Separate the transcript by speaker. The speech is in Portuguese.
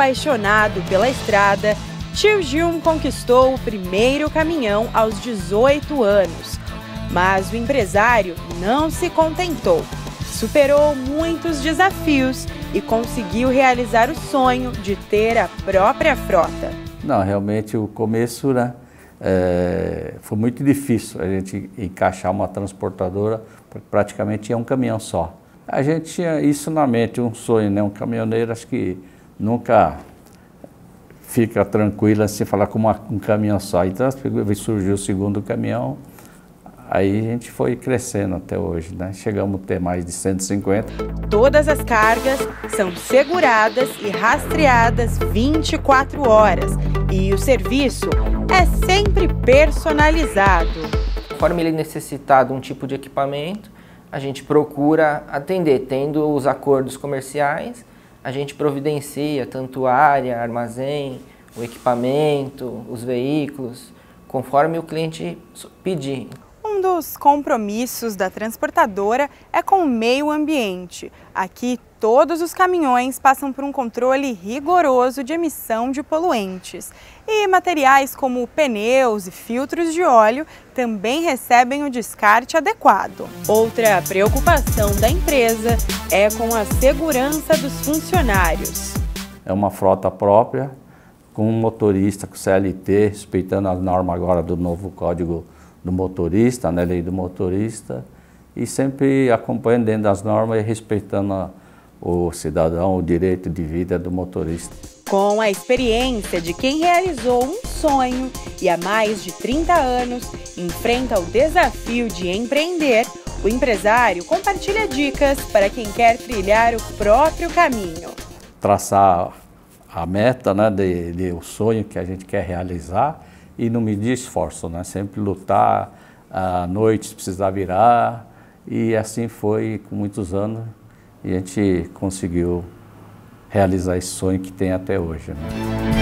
Speaker 1: Apaixonado pela estrada, Tio Gilm conquistou o primeiro caminhão aos 18 anos. Mas o empresário não se contentou. Superou muitos desafios e conseguiu realizar o sonho de ter a própria frota.
Speaker 2: Não, realmente o começo né, é, foi muito difícil a gente encaixar uma transportadora, porque praticamente é um caminhão só. A gente tinha isso na mente, um sonho, né? Um caminhoneiro acho que nunca fica tranquilo assim, falar com uma, um caminhão só. Então surgiu o segundo caminhão, aí a gente foi crescendo até hoje, né? Chegamos a ter mais de 150.
Speaker 1: Todas as cargas são seguradas e rastreadas 24 horas e o serviço é sempre personalizado.
Speaker 3: Conforme ele necessitar de um tipo de equipamento, a gente procura atender, tendo os acordos comerciais a gente providencia tanto área, armazém, o equipamento, os veículos, conforme o cliente pedir.
Speaker 1: Um dos compromissos da transportadora é com o meio ambiente. Aqui, todos os caminhões passam por um controle rigoroso de emissão de poluentes. E materiais como pneus e filtros de óleo também recebem o descarte adequado. Outra preocupação da empresa é com a segurança dos funcionários.
Speaker 2: É uma frota própria, com um motorista, com CLT, respeitando as normas agora do novo código do motorista, né, lei do motorista, e sempre acompanhando dentro das normas e respeitando a, o cidadão, o direito de vida do motorista.
Speaker 1: Com a experiência de quem realizou um sonho e há mais de 30 anos enfrenta o desafio de empreender, o empresário compartilha dicas para quem quer trilhar o próprio caminho.
Speaker 2: Traçar a meta, né, de, de o sonho que a gente quer realizar e não medir esforço, né? Sempre lutar à noite precisar virar e assim foi com muitos anos e a gente conseguiu realizar esse sonho que tem até hoje. Né?